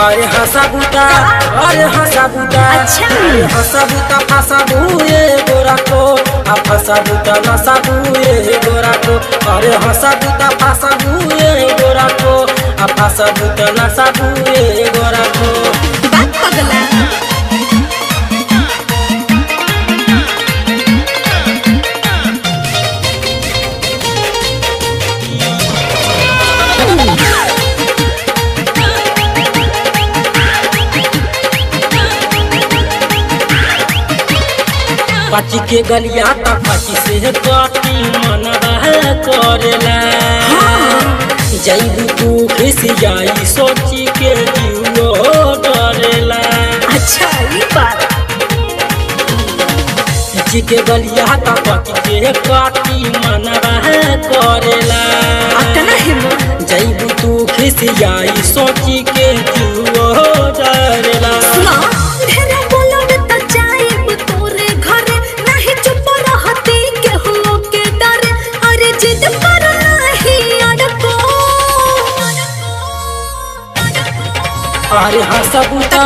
अरे हंसा अरे हसबुता अच्छा। अरे हंसा बुता फंसा गोरा को। आ फंसा बुता नसा गोरा को। अरे हंसा बुता फंसा गोरा को। आ फंसा बुता नसा गोरा को। बात पगला पाची के गलिया ता पाची से काटी मन रह करेला जैबू तू खिसियाई सोची के जीवो डरेला अच्छा ये बात। पाची के गलिया ता पाची से काटी मन रह करेला जैबू तू खिसियाई सोची के अरे हाँ सबूता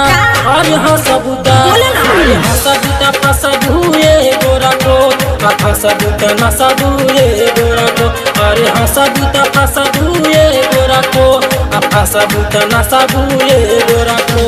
अरे हाँ सबूता। अरे हाँ सबूता फसबुए गोरा को। कथा सबूता न सबूए गोरा को। अरे हाँ सबूता फसबुए गोरा को। आ सबूता न सबूए गोरा को।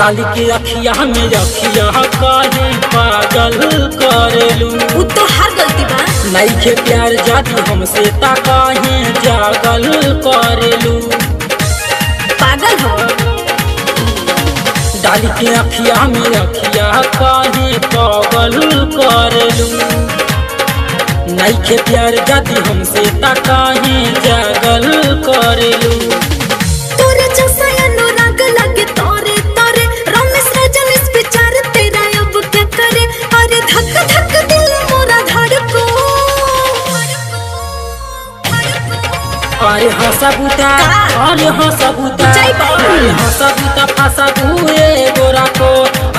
डाली के अखिया में अखिया काहे पागल करेलू वो तो हर गलती बा। नहीं के प्यार जाती हमसे ता काहे जागल करेलू पागल हो। डाली के अखिया में अखिया काहे पागल करलू नईखे प्यार जाती हमसे ता काहे जागल अरे हाँ सबूता अरे हाँ सबूता। अरे हाँ सबूता फंसा बुए गोरा को।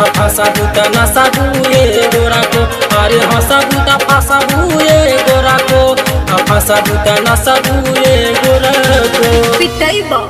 आ फंसा बूता न सबुए गोरा को। अरे हाँ सबूता फसा बुए गोरा को। आ फंसा बूता न सबुए गोरा को। पिटाई बा